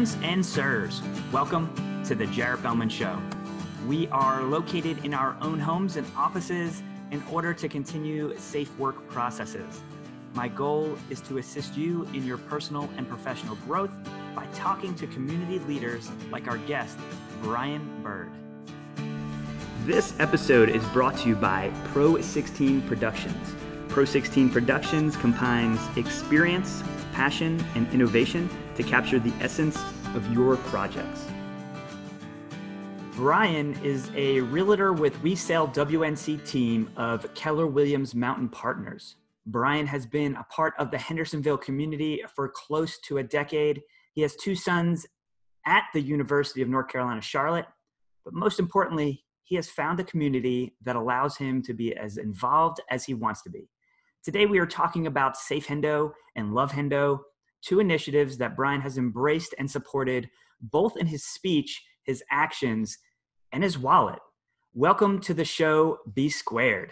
Ma'ams and sirs, welcome to the Jared Bellmund Show. We are located in our own homes and offices in order to continue safe work processes. My goal is to assist you in your personal and professional growth by talking to community leaders like our guest, Bryan Byrd. This episode is brought to you by Pro 16 Productions. Pro 16 Productions combines experience, passion, and innovation to capture the essence of your projects. Bryan is a realtor with We Sell WNC team of Keller Williams Mountain Partners. Bryan has been a part of the Hendersonville community for close to a decade. He has two sons at the University of North Carolina, Charlotte, but most importantly, he has found a community that allows him to be as involved as he wants to be. Today, we are talking about Safe Hendo and Love Hendo, two initiatives that Bryan has embraced and supported both in his speech, his actions, and his wallet. Welcome to the show, B Squared.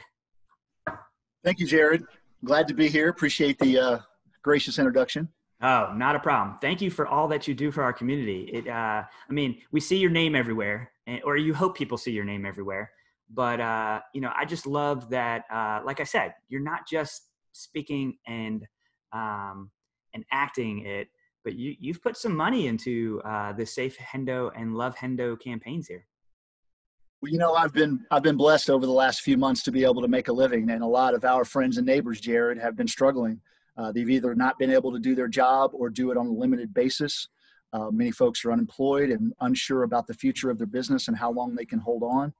Thank you, Jared. Glad to be here. Appreciate the uh, gracious introduction. Oh, not a problem. Thank you for all that you do for our community. It, uh, I mean, we see your name everywhere, or you hope people see your name everywhere. But uh, you know, I just love that. Uh, like I said, you're not just speaking and um, and acting it, but you you've put some money into uh, the Safe Hendo and Love Hendo campaigns here. Well, you know, I've been I've been blessed over the last few months to be able to make a living, and a lot of our friends and neighbors, Jared, have been struggling uh, they've either not been able to do their job or do it on a limited basis. Uh, many folks are unemployed and unsure about the future of their business and how long they can hold on.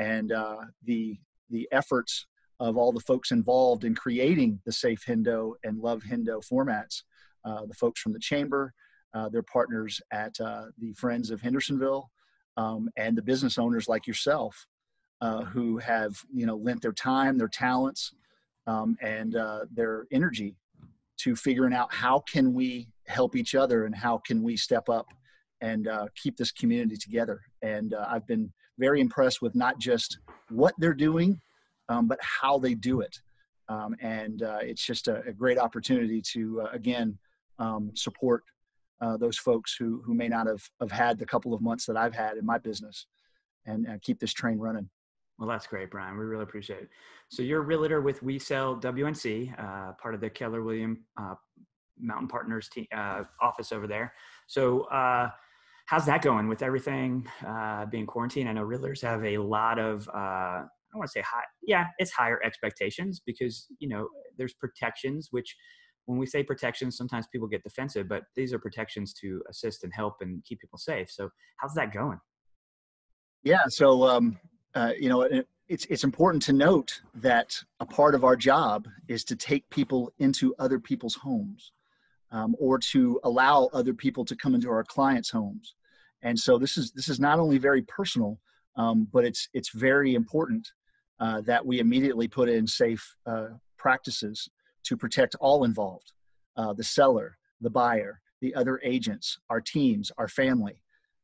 And uh, the the efforts of all the folks involved in creating the Safe Hendo and Love Hendo formats, uh, the folks from the chamber, uh, their partners at uh, the Friends of Hendersonville, um, and the business owners like yourself, who have you know lent their time, their talents, um, and their energy to figuring out how can we help each other and how can we step up and uh, keep this community together. And uh, I've been very impressed with not just what they're doing, um, but how they do it. Um, and uh, it's just a, a, great opportunity to, uh, again, um, support uh, those folks who, who may not have, have had the couple of months that I've had in my business and keep this train running. Well, that's great, Bryan. We really appreciate it. So you're a realtor with We Sell WNC, uh, part of the Keller William uh, Mountain Partners uh, office over there. So uh, how's that going with everything uh, being quarantined? I know realtors have a lot of, uh, I don't want to say high, yeah, it's higher expectations because, you know, there's protections, which when we say protections, sometimes people get defensive, but these are protections to assist and help and keep people safe. So how's that going? Yeah. So, um, uh, you know, it, it's it's important to note that a part of our job is to take people into other people's homes, um, or to allow other people to come into our clients' homes. And so this is this is not only very personal, um, but it's it's very important uh, that we immediately put in safe uh, practices to protect all involved: uh, the seller, the buyer, the other agents, our teams, our family.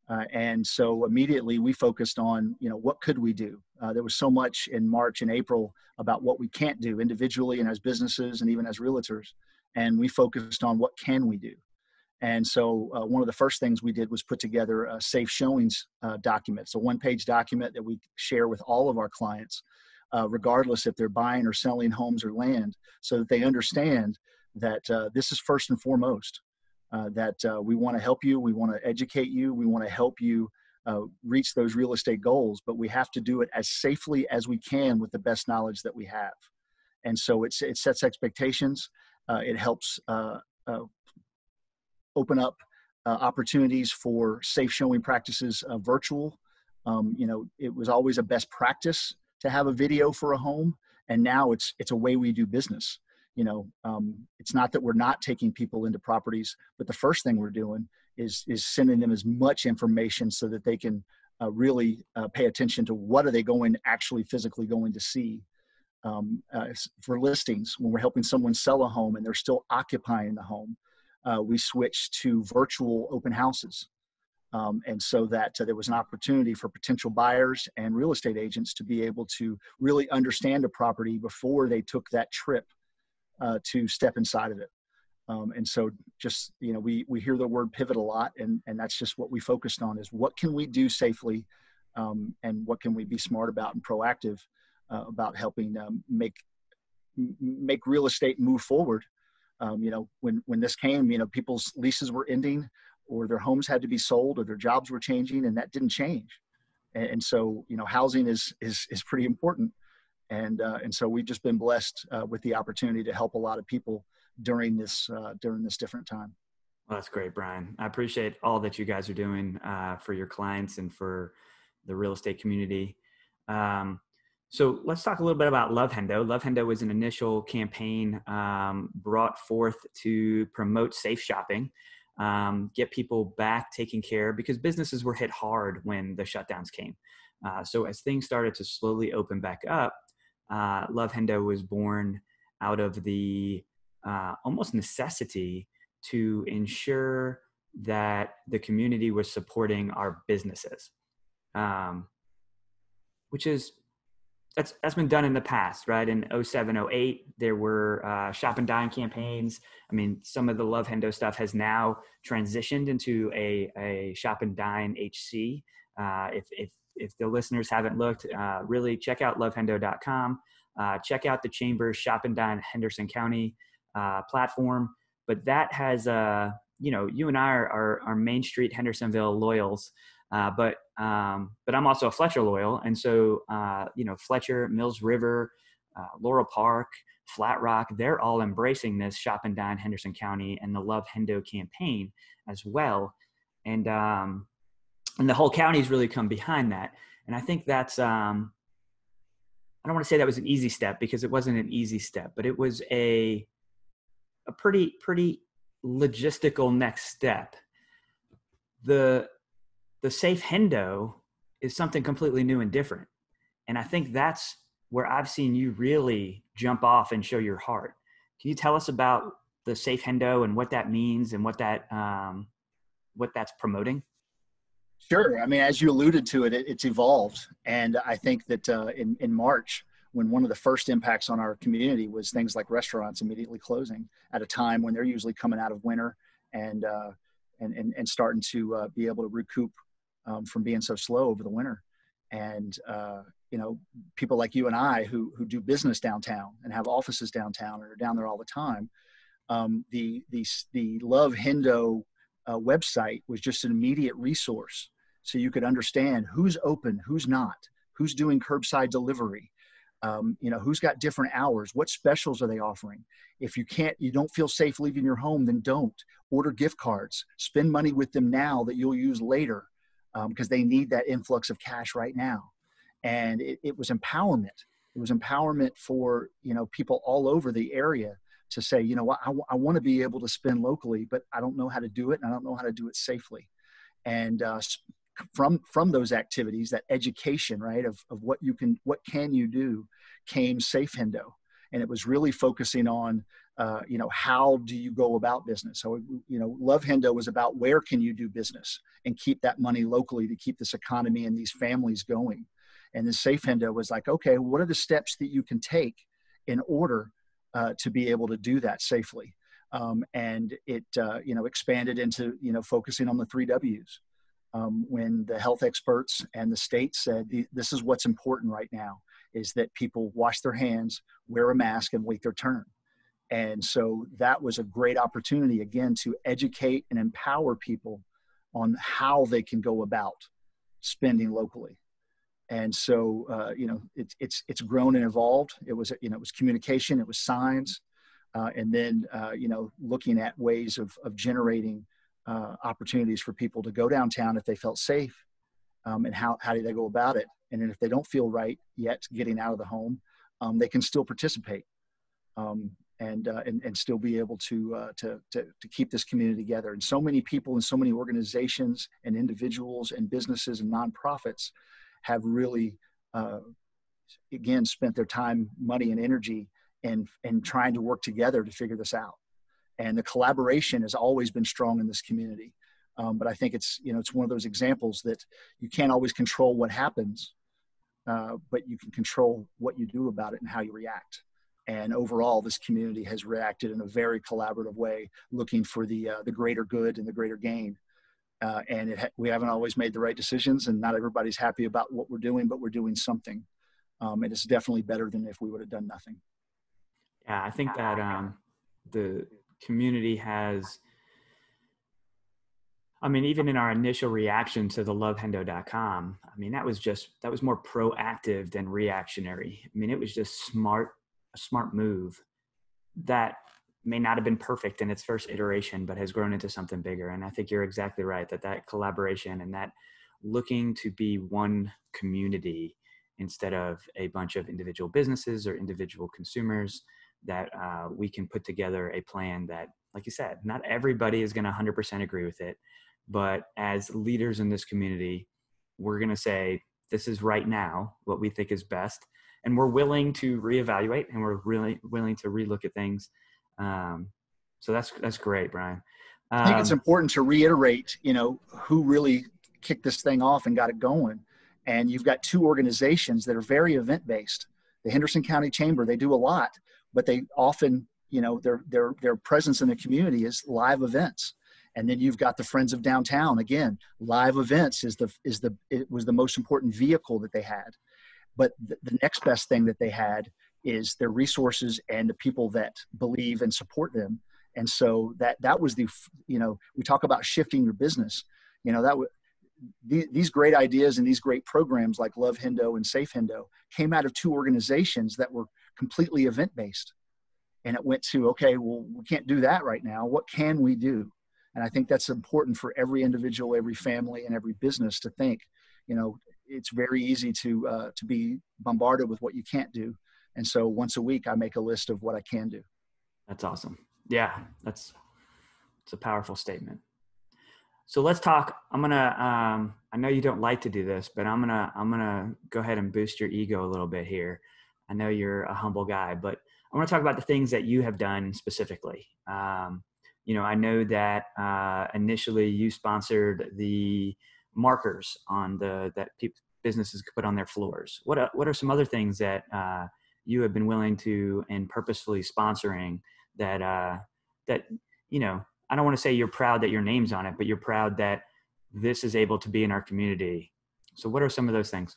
Uh, and so immediately we focused on, you know, what could we do? Uh, there was so much in March and April about what we can't do individually and as businesses and even as realtors. And we focused on what can we do. And so uh, one of the first things we did was put together a safe showings uh, document. So one page document that we share with all of our clients, uh, regardless if they're buying or selling homes or land, so that they understand that uh, this is first and foremost uh, that uh, we want to help you, we want to educate you, we want to help you reach those real estate goals, but we have to do it as safely as we can with the best knowledge that we have. And so it's, it sets expectations. It helps uh, open up opportunities for safe showing practices virtual. Um, you know, it was always a best practice to have a video for a home, and now it's it's a way we do business you know um, it's not that we're not taking people into properties but the first thing we're doing is is sending them as much information so that they can uh, really uh, pay attention to what are they going actually physically going to see um, uh, for listings when we're helping someone sell a home and they're still occupying the home uh, we switched to virtual open houses um, and so that uh, there was an opportunity for potential buyers and real estate agents to be able to really understand a property before they took that trip uh, to step inside of it. Um, and so just, you know, we, we hear the word pivot a lot and, and that's just what we focused on is what can we do safely um, and what can we be smart about and proactive uh, about helping um, make, make real estate move forward. Um, you know, when, when this came, you know, people's leases were ending or their homes had to be sold or their jobs were changing and that didn't change. And, and so, you know, housing is, is, is pretty important. And, uh, and so we've just been blessed uh, with the opportunity to help a lot of people during this uh, during this different time. Well, that's great, Bryan. I appreciate all that you guys are doing uh, for your clients and for the real estate community. Um, so let's talk a little bit about Love Hendo. Love Hendo was an initial campaign um, brought forth to promote safe shopping, um, get people back taking care because businesses were hit hard when the shutdowns came. Uh, so as things started to slowly open back up, uh, Love Hendo was born out of the uh, almost necessity to ensure that the community was supporting our businesses, um, which is that's that's been done in the past, right? In 07, 08, there were uh, shop and dine campaigns. I mean, some of the Love Hendo stuff has now transitioned into a, a shop and dine HC. Uh, if, if if the listeners haven't looked, uh, really check out lovehendo.com. Uh, check out the Chamber's Shop and Dine Henderson County uh, platform. But that has, uh, you know, you and I are, are, are Main Street Hendersonville loyals, uh, but um, but I'm also a Fletcher loyal, and so uh, you know Fletcher, Mills River, uh, Laurel Park, Flat Rock, they're all embracing this Shop and Dine Henderson County and the Love Hendo campaign as well, and um, and the whole county's really come behind that, and I think that's um, I don't want to say that was an easy step because it wasn't an easy step, but it was a a pretty pretty logistical next step. The the safe hendo is something completely new and different. And I think that's where I've seen you really jump off and show your heart. Can you tell us about the safe hendo and what that means and what that um, what that's promoting? Sure. I mean, as you alluded to it, it it's evolved, and I think that uh, in in March when one of the first impacts on our community was things like restaurants immediately closing at a time when they're usually coming out of winter and uh, and, and, and starting to uh, be able to recoup um, from being so slow over the winter. And uh, you know, people like you and I who who do business downtown and have offices downtown and are down there all the time. Um, the the the Love Hendo uh, website was just an immediate resource, so you could understand who's open, who's not, who's doing curbside delivery, um, you know who's got different hours what specials are they offering if you can't you don't feel safe leaving your home then don't order gift cards spend money with them now that you'll use later because um, they need that influx of cash right now. And it, it was empowerment. It was empowerment for you know people all over the area to say you know what? I, I want to be able to spend locally but i don't know how to do it and i don't know how to do it safely. And uh, from from those activities that education right of, of what you can what can you do came safe hendo. And it was really focusing on uh, you know how do you go about business? So you know love hendo was about where can you do business and keep that money locally to keep this economy and these families going. And then safe hendo was like okay what are the steps that you can take in order uh, to be able to do that safely? Um, and it uh, you know expanded into you know focusing on the three w's. Um, when the health experts and the state said this is what's important right now is that people wash their hands wear a mask and wait their turn and so that was a great opportunity again to educate and empower people on how they can go about spending locally. And so uh, you know it's it's it's grown and evolved. It was you know it was communication it was signs uh, and then uh, you know looking at ways of of generating uh, opportunities for people to go downtown if they felt safe um, and how, how do they go about it? And then if they don't feel right yet getting out of the home um, they can still participate. Um, and, uh, and and still be able to, uh, to, to to keep this community together and so many people and so many organizations and individuals and businesses and nonprofits have really uh, again spent their time money and energy and and trying to work together to figure this out and the collaboration has always been strong in this community. Um, but I think it's you know it's one of those examples that you can't always control what happens, uh, but you can control what you do about it and how you react. And overall, this community has reacted in a very collaborative way, looking for the uh, the greater good and the greater gain. Uh, and ha- we haven't always made the right decisions, and not everybody's happy about what we're doing, but we're doing something, um, and it's definitely better than if we would have done nothing. Yeah, I think that um, the community has. I mean, even in our initial reaction to the lovehendo.com, I mean, that was just, that was more proactive than reactionary. I mean, it was just smart a smart move that may not have been perfect in its first iteration but has grown into something bigger. And i think you're exactly right that that collaboration and that looking to be one community instead of a bunch of individual businesses or individual consumers that uh, we can put together a plan that like you said not everybody is going to 100% agree with it but as leaders in this community we're going to say this is right now what we think is best and we're willing to reevaluate and we're really willing to relook at things. Um, so that's that's great, Bryan. Um, I think it's um, important to reiterate, you know, who really kicked this thing off and got it going. And you've got two organizations that are very event based. The Henderson County Chamber, they do a lot, but they often, you know, their their their presence in the community is live events. And then you've got the Friends of Downtown. Again, live events is the is the it was the most important vehicle that they had. But the, the next best thing that they had is their resources and the people that believe and support them. And so that that was the you know we talk about shifting your business. You know that w- these great ideas and these great programs like Love Hendo and Safe Hendo came out of two organizations that were completely event based. And it went to, okay, well, we can't do that right now. What can we do? And I think that's important for every individual, every family, and every business to think, you know, it's very easy to uh, to be bombarded with what you can't do. And so once a week i make a list of what i can do. That's awesome. Yeah that's it's a powerful statement. So let's talk i'm gonna um, i know you don't like to do this but i'm gonna i'm gonna go ahead and boost your ego a little bit here. I know you're a humble guy but i want to talk about the things that you have done specifically. Um, you know i know that uh, initially you sponsored the markers on the that businesses could put on their floors. What are, what are some other things that uh, you have been willing to and purposefully sponsoring that uh, that you know I don't want to say you're proud that your name's on it, but you're proud that this is able to be in our community. So what are some of those things?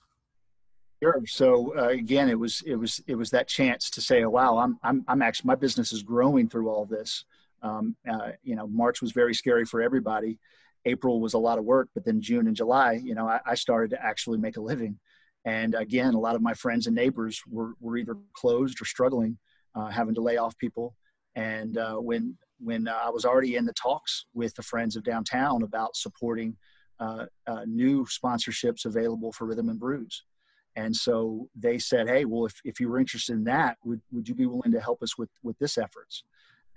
Sure. So uh, again, it was it was it was that chance to say, "Oh wow, I'm I'm I'm actually my business is growing through all this." Um, uh, you know, March was very scary for everybody, April was a lot of work, but then June and July, you know, I, I started to actually make a living. And again, a lot of my friends and neighbors were, were either closed or struggling, uh, having to lay off people. And uh, when when uh, I was already in the talks with the friends of downtown about supporting uh, uh, new sponsorships available for Rhythm and Brews. And so they said, hey, well, if, if you were interested in that, would, would you be willing to help us with, with this efforts?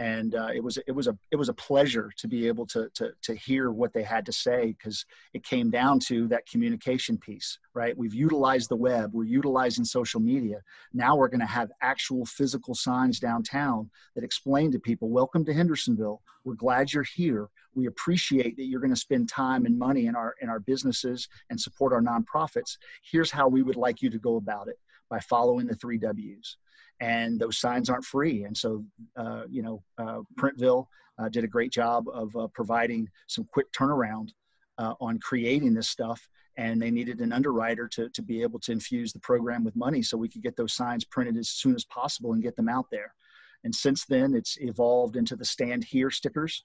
And uh, it was it was a it was a pleasure to be able to to to hear what they had to say because it came down to that communication piece right? We've utilized the web we're utilizing social media. Now we're going to have actual physical signs downtown that explain to people welcome to hendersonville. We're glad you're here. We appreciate that you're going to spend time and money in our in our businesses and support our nonprofits. Here's how we would like you to go about it by following the three w's and those signs aren't free. And so, uh, you know, uh, Printville uh, did a great job of uh, providing some quick turnaround uh, on creating this stuff. And they needed an underwriter to, to be able to infuse the program with money so we could get those signs printed as soon as possible and get them out there. And since then, it's evolved into the stand here stickers.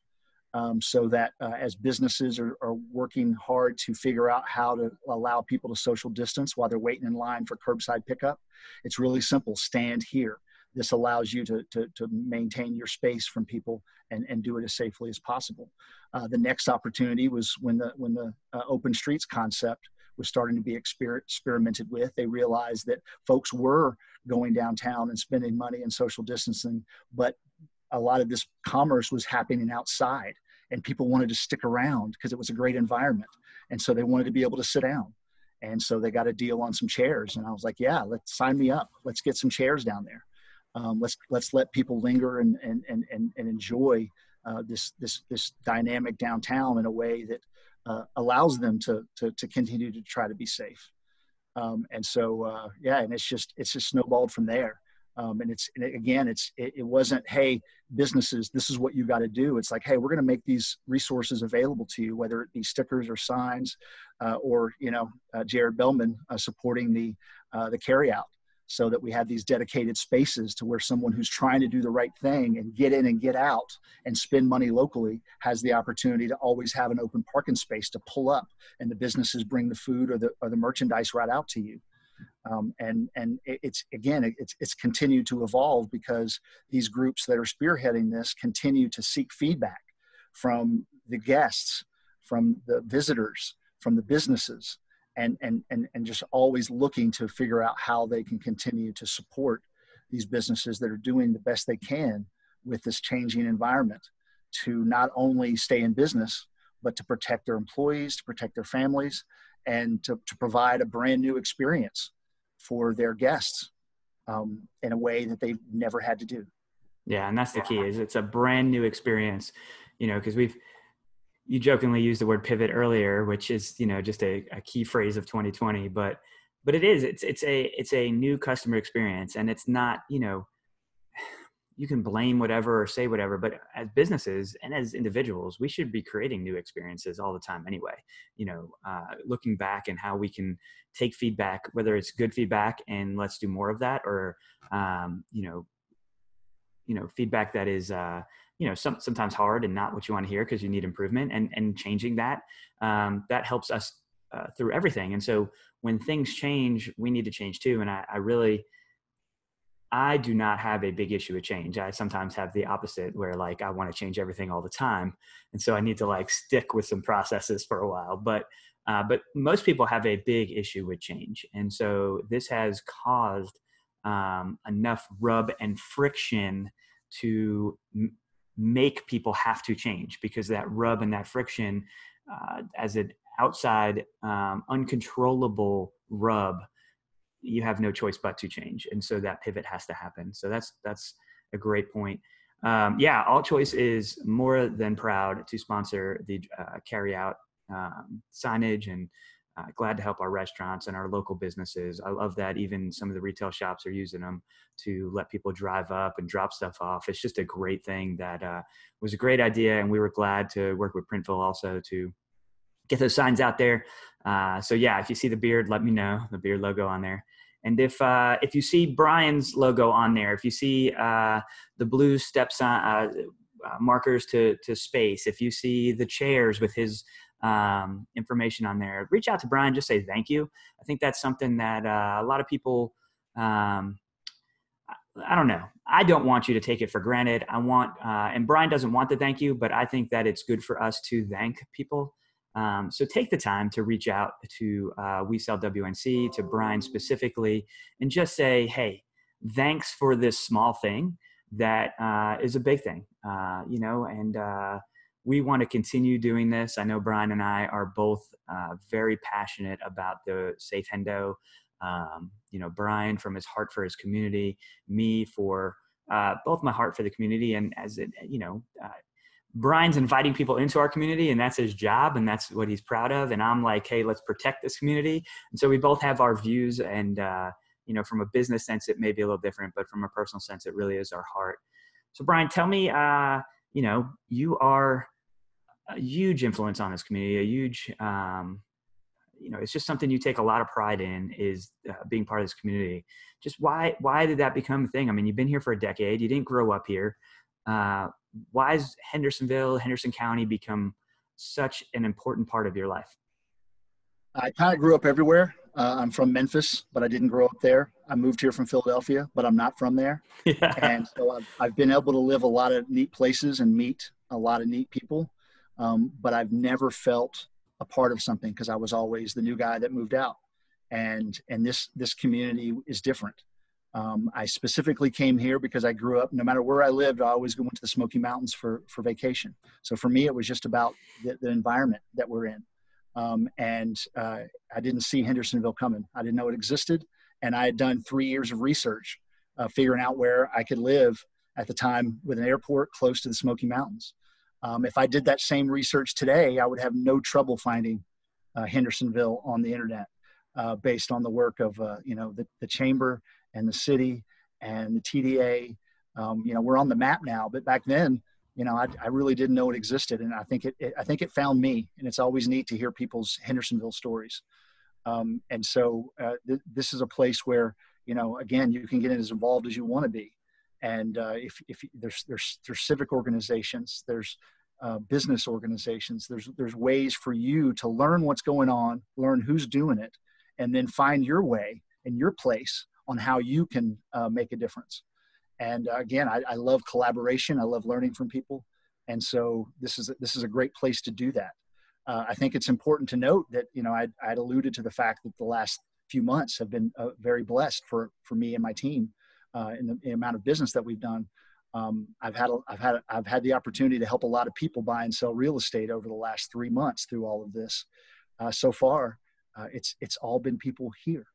Um, so that uh, as businesses are, are, working hard to figure out how to allow people to social distance while they're waiting in line for curbside pickup, it's really simple stand here. This allows you to, to, to maintain your space from people and, and do it as safely as possible. Uh, the next opportunity was when the, when the uh, open streets concept was starting to be exper- experimented with. They realized that folks were going downtown and spending money and social distancing, but a lot of this commerce was happening outside and people wanted to stick around because it was a great environment. And so they wanted to be able to sit down. And so they got a deal on some chairs, and I was like, "Yeah, let's sign me up. Let's get some chairs down there. Um, let's let's let people linger and and and and, and enjoy uh, this this this dynamic downtown in a way that uh, allows them to, to to continue to try to be safe." Um, and so, uh, yeah, and it's just it's just snowballed from there. Um, and it's and again, it's it, it, wasn't hey businesses, this is what you got to do. It's like hey, we're going to make these resources available to you, whether it be stickers or signs, uh, or you know, uh, Jared Bellmund uh, supporting the uh, the carryout, so that we have these dedicated spaces to where someone who's trying to do the right thing and get in and get out and spend money locally has the opportunity to always have an open parking space to pull up, and the businesses bring the food or the or the merchandise right out to you. Um, and and it's again it's it's continued to evolve because these groups that are spearheading this continue to seek feedback from the guests, from the visitors, from the businesses, and and and and just always looking to figure out how they can continue to support these businesses that are doing the best they can with this changing environment to not only stay in business but to protect their employees, to protect their families, and to, to provide a brand new experience for their guests um, in a way that they've never had to do. Yeah, and that's the key is it's a brand new experience, you know, because we've you jokingly used the word pivot earlier, which is you know just a, a key phrase of 2020, but but it is it's it's a it's a new customer experience, and it's not you know you can blame whatever or say whatever but as businesses and as individuals we should be creating new experiences all the time anyway. You know uh, looking back and how we can take feedback whether it's good feedback and let's do more of that or um, you know you know feedback that is uh, you know some, sometimes hard and not what you want to hear because you need improvement and and changing that um, that helps us uh, through everything. And so when things change we need to change too. And i, I really I do not have a big issue with change. I sometimes have the opposite where like I want to change everything all the time. And so I need to like stick with some processes for a while. But uh, but most people have a big issue with change. And so this has caused um, enough rub and friction to m- make people have to change because that rub and that friction uh, as an outside um, uncontrollable rub you have no choice but to change. And so that pivot has to happen. So that's that's a great point. Um, yeah ALLCHOICE is more than proud to sponsor the uh, carry out um, signage and uh, glad to help our restaurants and our local businesses. I love that even some of the retail shops are using them to let people drive up and drop stuff off. It's just a great thing that uh, was a great idea and we were glad to work with printville also to get those signs out there uh, so yeah, if you see the beard, let me know the beard logo on there. And if uh, if you see Bryan's logo on there, if you see uh, the blue steps uh, uh, markers to to space, if you see the chairs with his um, information on there, reach out to Bryan. Just say thank you. I think that's something that uh, a lot of people. Um, I don't know. I don't want you to take it for granted. I want, and Bryan doesn't want to thank you, but I think that it's good for us to thank people um, so take the time to reach out to uh, We Sell WNC, to Bryan specifically, and just say, hey, thanks for this small thing that uh, is a big thing, uh, you know, and uh, we want to continue doing this. I know Bryan and I are both uh, very passionate about the Safe Hendo. Um, you know, Bryan from his heart for his community, me for uh, both my heart for the community and as it, you know, uh, Bryan's inviting people into our community and that's his job and that's what he's proud of. And I'm like, hey, let's protect this community. And so we both have our views and, uh, you know, from a business sense, it may be a little different, but from a personal sense, it really is our heart. So Bryan, tell me, uh, you know, you are a huge influence on this community, a huge, um, you know, it's just something you take a lot of pride in is uh, being part of this community. Just why, why did that become a thing? I mean, you've been here for a decade, you didn't grow up here. Uh, why has Hendersonville, Henderson County become such an important part of your life? I kind of grew up everywhere. Uh, I'm from Memphis, but I didn't grow up there. I moved here from Philadelphia, but I'm not from there. Yeah. And so I've, I've, been able to live a lot of neat places and meet a lot of neat people. Um, but I've never felt a part of something because I was always the new guy that moved out. And, and this, this community is different. Um, I specifically came here because I grew up, no matter where I lived, I always went to the Smoky Mountains for, for vacation. So for me, it was just about the, the environment that we're in. Um, and uh, I didn't see Hendersonville coming. I didn't know it existed. And I had done three years of research uh, figuring out where I could live at the time with an airport close to the Smoky Mountains. Um, if I did that same research today, I would have no trouble finding uh, Hendersonville on the internet uh, based on the work of, uh, you know, the, the chamber and the city and the TDA. Um, you know, we're on the map now, but back then, you know, I, I really didn't know it existed, and I think it, it, I think it found me, and it's always neat to hear people's Hendersonville stories. Um, and so uh, th- this is a place where you know, again, you can get as involved as you want to be. And uh, if, if there's, there's, there's civic organizations, there's uh, business organizations, there's, there's ways for you to learn what's going on, learn who's doing it, and then find your way and your place on how you can uh, make a difference. And uh, again, I, I love collaboration. I love learning from people. And so this is, this is a great place to do that. Uh, I think it's important to note that, you know, I'd, I'd alluded to the fact that the last few months have been uh, very blessed for for me and my team uh, in, the, in, the, amount of business that we've done. Um, I've had a, I've had I've had the opportunity to help a lot of people buy and sell real estate over the last three months through all of this. Uh, so far, uh, it's it's all been people here.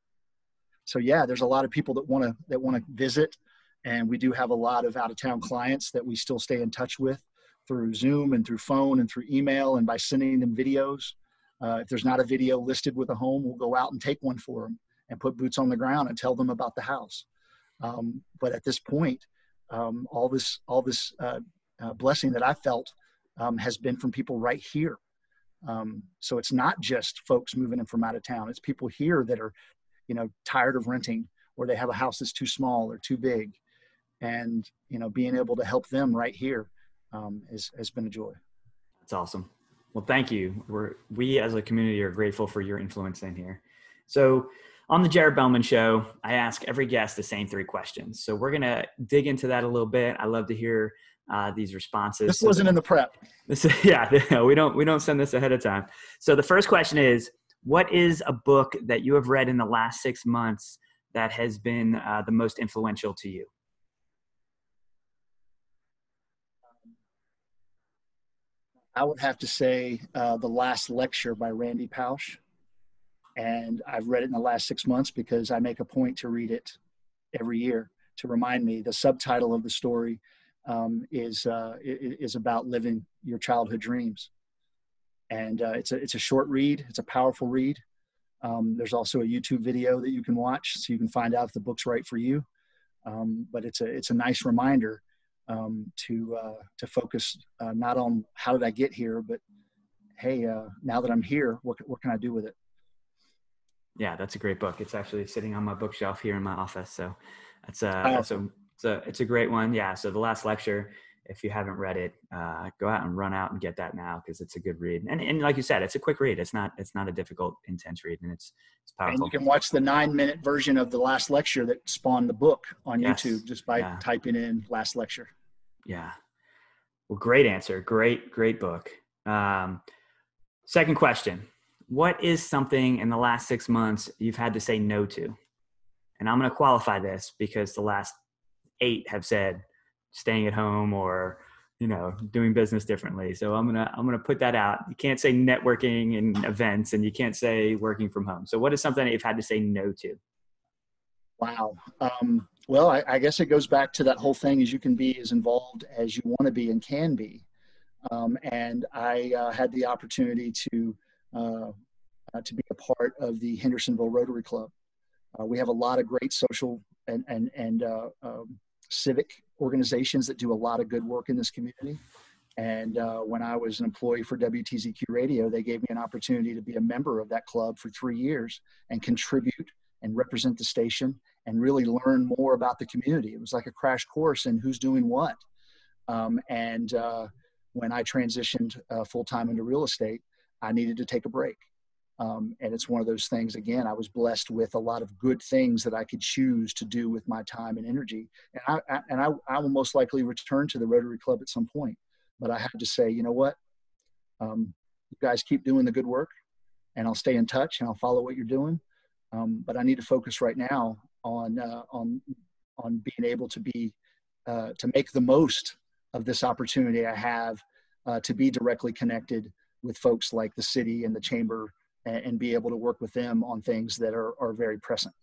So yeah, there's a lot of people that want to that want to visit, and we do have a lot of out of town clients that we still stay in touch with through Zoom and through phone and through email and by sending them videos. Uh, if there's not a video listed with a home, we'll go out and take one for them and put boots on the ground and tell them about the house. Um, but at this point, um, all this all this uh, uh, blessing that I felt um, has been from people right here. Um, so it's not just folks moving in from out of town; it's people here that are, you know, tired of renting or they have a house that's too small or too big, and you know, being able to help them right here um, is, has been a joy. That's awesome. Well, thank you. We're, we as a community are grateful for your influence in here. So, on the Jared Bellmund Show, I ask every guest the same three questions. So, we're going to dig into that a little bit. I love to hear uh, these responses. This wasn't in the prep. This, yeah, we don't we don't send this ahead of time. So, the first question is, what is a book that you have read in the last six months that has been uh, the most influential to you? I would have to say uh, The Last Lecture by Randy Pausch. And I've read it in the last six months because I make a point to read it every year to remind me. The subtitle of the story um, is, uh, is about living your childhood dreams. And uh, it's, a, it's a short read, it's a powerful read. Um, there's also a YouTube video that you can watch so you can find out if the book's right for you. Um, but it's a, it's a nice reminder um, to uh, to focus uh, not on how did I get here, but hey, uh, now that I'm here, what what can I do with it? Yeah, that's a great book. It's actually sitting on my bookshelf here in my office. So that's a, that's a it's a it's a great one. Yeah. So the last lecture, if you haven't read it, uh, go out and run out and get that now because it's a good read. And and like you said, it's a quick read. It's not it's not a difficult, intense read, and it's it's powerful. And you can watch the nine minute version of the last lecture that spawned the book on yes. YouTube just by yeah. typing in last lecture. Yeah. Well, great answer. Great, great book. Um, second question: What is something in the last six months you've had to say no to? And I'm going to qualify this because the last eight have said staying at home or you know doing business differently. So i'm gonna i'm gonna put that out. You can't say networking and events and you can't say working from home. So what is something that you've had to say no to? Wow. Um, well I, I, guess it goes back to that whole thing is you can be as involved as you want to be and can be. Um, and i uh, had the opportunity to uh, uh, to be a part of the hendersonville rotary club. Uh, we have a lot of great social and and, and uh, um, civic organizations that do a lot of good work in this community. And uh, when I was an employee for WTZQ Radio, they gave me an opportunity to be a member of that club for three years and contribute and represent the station and really learn more about the community. It was like a crash course in who's doing what. Um, and uh, when I transitioned uh, full time into real estate, I needed to take a break. Um, and it's one of those things, again, I was blessed with a lot of good things that I could choose to do with my time and energy. And I, I and I, I, will most likely return to the Rotary Club at some point. But I had to say, you know what? Um, you guys keep doing the good work and I'll stay in touch and I'll follow what you're doing. Um, but I need to focus right now on, uh, on, on being able to be, uh, to make the most of this opportunity I have uh, to be directly connected with folks like the city and the chamber and, be able to work with them on things that are, are very present.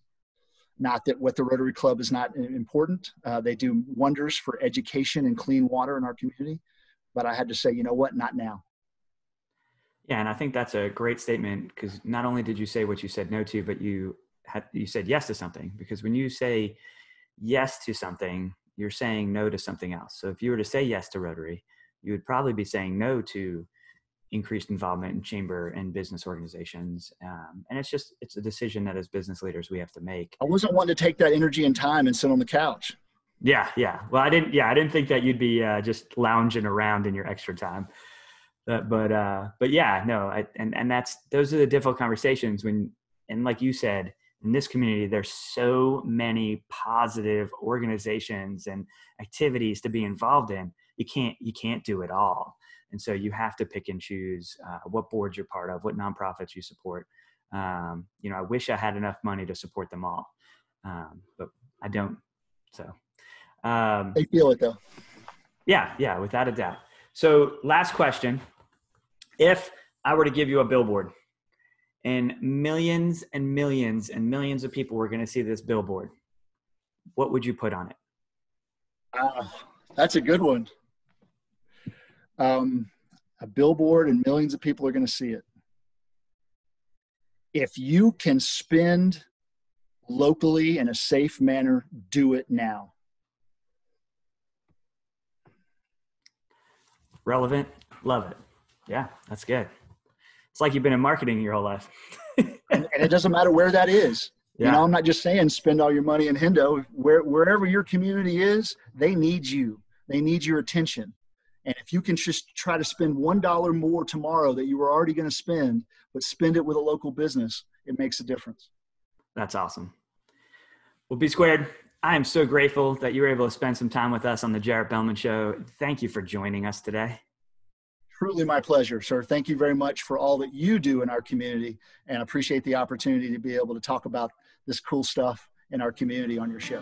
Not that what the Rotary Club is not important. Uh, they do wonders for education and clean water in our community. But I had to say, you know what, not now. Yeah, and I think that's a great statement because not only did you say what you said no to, but you had you said yes to something. Because when you say yes to something, you're saying no to something else. So if you were to say yes to Rotary, you would probably be saying no to increased involvement in chamber and business organizations. Um, and it's just, it's a decision that as business leaders we have to make. I wasn't wanting to take that energy and time and sit on the couch. Yeah, yeah. Well, I didn't. Yeah, I didn't think that you'd be uh, just lounging around in your extra time. But but uh, but yeah, no. I, and and that's those are the difficult conversations when and like you said, in this community, there's so many positive organizations and activities to be involved in. You can't you can't do it all, and so you have to pick and choose uh, what boards you're part of, what nonprofits you support. Um, you know, I wish I had enough money to support them all, um, but I don't. So um, I feel it though. Yeah, yeah, without a doubt. So, last question: If I were to give you a billboard, and millions and millions and millions of people were going to see this billboard, what would you put on it? Uh, that's a good one. Um, a billboard and millions of people are going to see it. If you can spend locally in a safe manner, do it now. relevant, love it. Yeah, that's good. It's like you've been in marketing your whole life. and, and, it doesn't matter where that is. Yeah. You know, I'm not just saying spend all your money in Hendo. Where, wherever your community is, they need you. They need your attention. And if you can just try to spend one dollar more tomorrow that you were already going to spend, but spend it with a local business, it makes a difference. That's awesome. Well, B squared, I am so grateful that you were able to spend some time with us on the Jared Bellmund Show. Thank you for joining us today. Truly my pleasure, sir. Thank you very much for all that you do in our community and appreciate the opportunity to be able to talk about this cool stuff in our community on your show.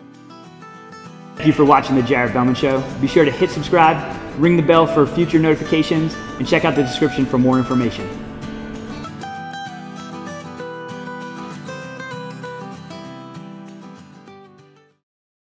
Thank you for watching the Jared Bellmund Show. Be sure to hit subscribe, ring the bell for future notifications, and check out the description for more information.